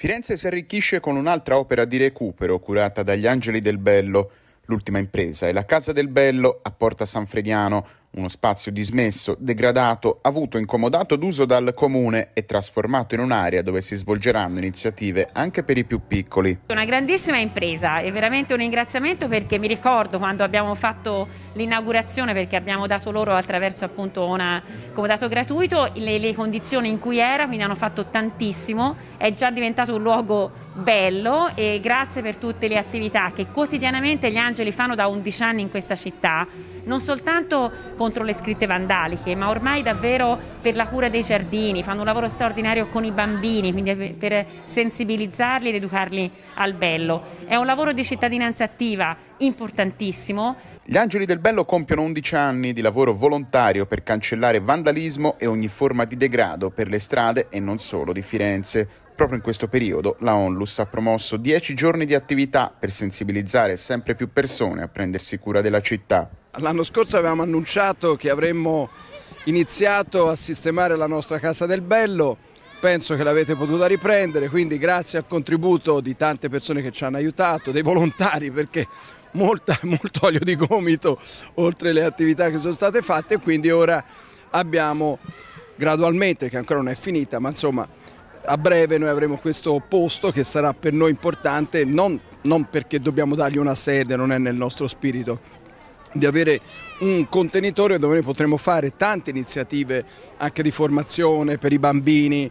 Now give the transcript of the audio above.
Firenze si arricchisce con un'altra opera di recupero curata dagli Angeli del Bello. L'ultima impresa è la Casa del Bello a Porta San Frediano, uno spazio dismesso, degradato, avuto incomodato d'uso dal comune e trasformato in un'area dove si svolgeranno iniziative anche per i più piccoli. Una grandissima impresa e veramente un ringraziamento perché mi ricordo quando abbiamo fatto l'inaugurazione perché abbiamo dato loro attraverso appunto un comodato gratuito le, le condizioni in cui era, quindi hanno fatto tantissimo, è già diventato un luogo bello e grazie per tutte le attività che quotidianamente gli angeli fanno da 11 anni in questa città, non soltanto contro le scritte vandaliche, ma ormai davvero per la cura dei giardini, fanno un lavoro straordinario con i bambini, quindi per sensibilizzarli ed educarli al bello. È un lavoro di cittadinanza attiva importantissimo. Gli Angeli del Bello compiono 11 anni di lavoro volontario per cancellare vandalismo e ogni forma di degrado per le strade e non solo di Firenze. Proprio in questo periodo la Onlus ha promosso 10 giorni di attività per sensibilizzare sempre più persone a prendersi cura della città. L'anno scorso avevamo annunciato che avremmo iniziato a sistemare la nostra Casa del Bello, penso che l'avete potuta riprendere, quindi grazie al contributo di tante persone che ci hanno aiutato, dei volontari perché molta, molto olio di gomito oltre le attività che sono state fatte e quindi ora abbiamo gradualmente, che ancora non è finita, ma insomma a breve noi avremo questo posto che sarà per noi importante non, non perché dobbiamo dargli una sede, non è nel nostro spirito, di avere un contenitore dove noi potremo fare tante iniziative anche di formazione per i bambini.